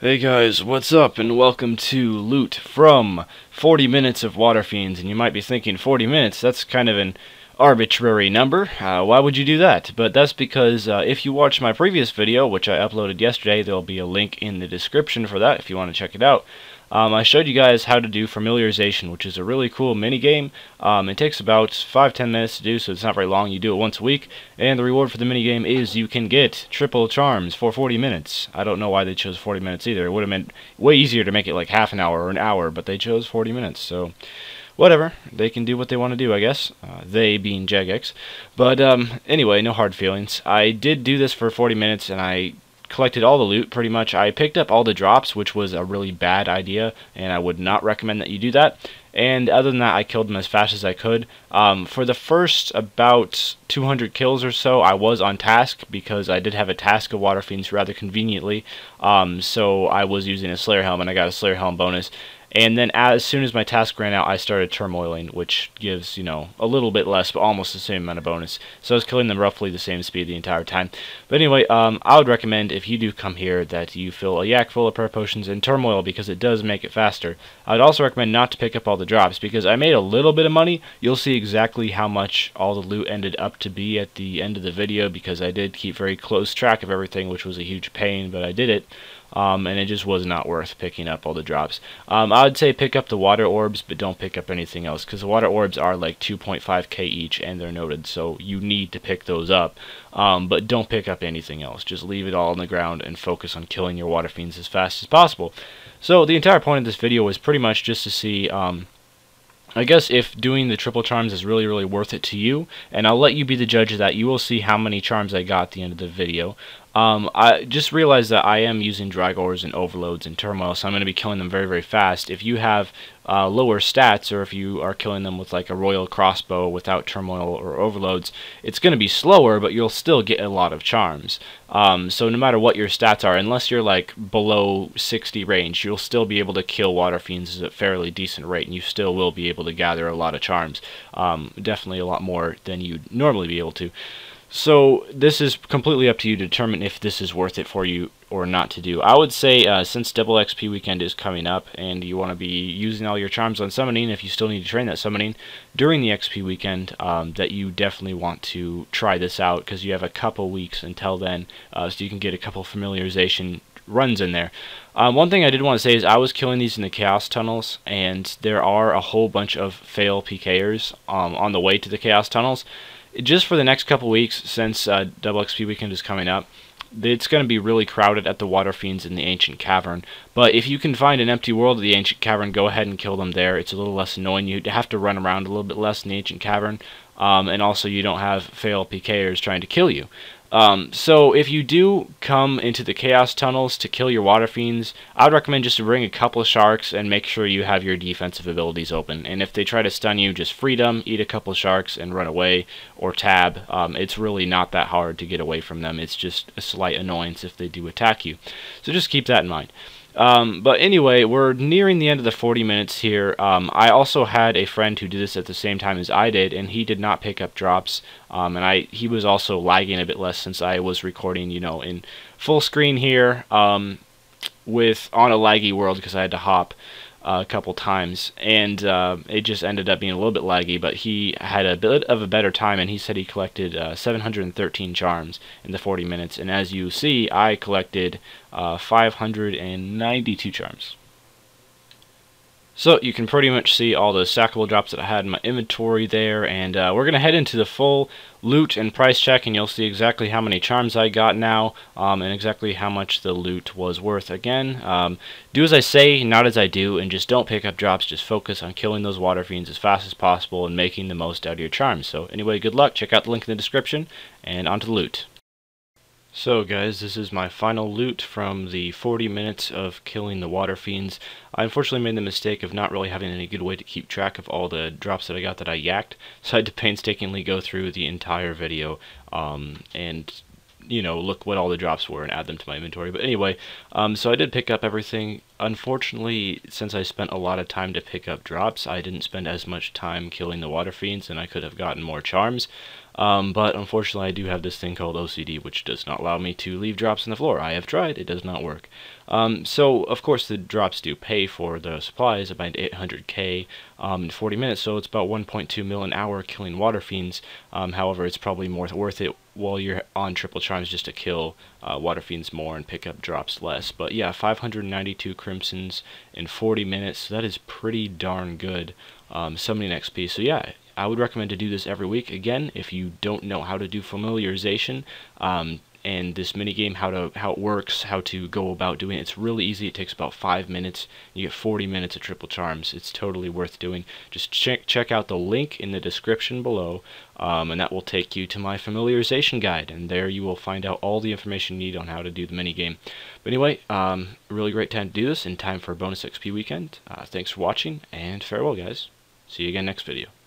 Hey guys, what's up and welcome to Loot from 40 Minutes of Water Fiends. And you might be thinking 40 minutes, that's kind of an arbitrary number. Uh, why would you do that? But that's because uh, if you watch my previous video, which I uploaded yesterday, there'll be a link in the description for that if you want to check it out. Um, I showed you guys how to do familiarization, which is a really cool mini game. Um, it takes about 5-10 minutes to do, so it's not very long. You do it once a week, and the reward for the mini game is you can get triple charms for 40 minutes. I don't know why they chose 40 minutes either. It would have been way easier to make it like half an hour or an hour, but they chose 40 minutes, so whatever. They can do what they want to do, I guess. Uh, they being Jagex. But um, anyway, no hard feelings. I did do this for 40 minutes, and I collected all the loot pretty much. I picked up all the drops, which was a really bad idea, and I would not recommend that you do that. And other than that, I killed them as fast as I could. Um, for the first about 200 kills or so, I was on task because I did have a task of Water Fiends rather conveniently. Um, so I was using a Slayer Helm, and I got a Slayer Helm bonus. And then as soon as my task ran out, I started turmoiling, which gives, you know, a little bit less, but almost the same amount of bonus. So I was killing them roughly the same speed the entire time. But anyway, um, I would recommend, if you do come here, that you fill a yak full of prayer potions and turmoil, because it does make it faster. I would also recommend not to pick up all the drops, because I made a little bit of money. You'll see exactly how much all the loot ended up to be at the end of the video, because I did keep very close track of everything, which was a huge pain, but I did it um, and it just was not worth picking up all the drops. Um, I would say pick up the water orbs, but don't pick up anything else, because the water orbs are like 2.5k each, and they're noted, so you need to pick those up. Um, but don't pick up anything else. Just leave it all on the ground and focus on killing your water fiends as fast as possible. So the entire point of this video was pretty much just to see um, I guess if doing the triple charms is really, really worth it to you, and I'll let you be the judge of that. You will see how many charms I got at the end of the video. Um, I just realized that I am using Drygores and Overloads and Turmoil, so I'm going to be killing them very, very fast. If you have uh, lower stats, or if you are killing them with like a Royal Crossbow without Turmoil or Overloads, it's going to be slower, but you'll still get a lot of charms. Um, so no matter what your stats are, unless you're like below 60 range, you'll still be able to kill Water Fiends at a fairly decent rate, and you still will be able to gather a lot of charms. Um, definitely a lot more than you'd normally be able to. So this is completely up to you to determine if this is worth it for you or not to do. I would say uh, since double XP weekend is coming up and you want to be using all your charms on summoning, if you still need to train that summoning during the XP weekend, um, that you definitely want to try this out because you have a couple weeks until then, uh, so you can get a couple familiarization runs in there. Um, one thing I did want to say is I was killing these in the Chaos Tunnels, and there are a whole bunch of fail PKers um, on the way to the Chaos Tunnels just for the next couple weeks, since uh, Double XP Weekend is coming up, it's going to be really crowded at the Water Fiends in the Ancient Cavern. But if you can find an empty world of the Ancient Cavern, go ahead and kill them there. It's a little less annoying. You have to run around a little bit less in the Ancient Cavern. Um, and also you don't have fail PKers trying to kill you. Um, so if you do come into the Chaos Tunnels to kill your Water Fiends, I would recommend just to bring a couple Sharks and make sure you have your defensive abilities open. And if they try to stun you, just free them, eat a couple Sharks, and run away, or tab. Um, it's really not that hard to get away from them. It's just a slight annoyance if they do attack you. So just keep that in mind. Um, but anyway, we're nearing the end of the 40 minutes here. Um, I also had a friend who did this at the same time as I did, and he did not pick up drops. Um, and I he was also lagging a bit less since I was recording, you know, in full screen here um, with on a laggy world because I had to hop uh, a couple times, and uh, it just ended up being a little bit laggy. But he had a bit of a better time, and he said he collected uh, 713 charms in the 40 minutes. And as you see, I collected uh, 592 charms. So you can pretty much see all the stackable drops that I had in my inventory there, and uh, we're going to head into the full loot and price check, and you'll see exactly how many charms I got now, um, and exactly how much the loot was worth. Again, um, do as I say, not as I do, and just don't pick up drops, just focus on killing those water fiends as fast as possible and making the most out of your charms. So anyway, good luck, check out the link in the description, and on to the loot. So guys, this is my final loot from the 40 minutes of killing the water fiends. I unfortunately made the mistake of not really having any good way to keep track of all the drops that I got that I yacked, so I had to painstakingly go through the entire video um, and you know, look what all the drops were and add them to my inventory. But anyway, um, so I did pick up everything. Unfortunately, since I spent a lot of time to pick up drops, I didn't spend as much time killing the water fiends, and I could have gotten more charms. Um, but unfortunately, I do have this thing called OCD, which does not allow me to leave drops on the floor. I have tried; it does not work. Um, so, of course, the drops do pay for the supplies, about 800k um, in 40 minutes, so it's about 1.2 mil an hour killing water fiends. Um, however, it's probably more worth it while you're on triple charms just to kill uh, water fiends more and pick up drops less. But yeah, 592 crimsons in 40 minutes, so that is pretty darn good um, summoning XP. So yeah, I would recommend to do this every week. Again, if you don't know how to do familiarization um, and this mini game, how to how it works, how to go about doing it, it's really easy. It takes about five minutes. You get 40 minutes of triple charms. It's totally worth doing. Just check check out the link in the description below, um, and that will take you to my familiarization guide. And there you will find out all the information you need on how to do the mini game. But anyway, um, really great time to do this, and time for a bonus XP weekend. Uh, thanks for watching, and farewell, guys. See you again next video.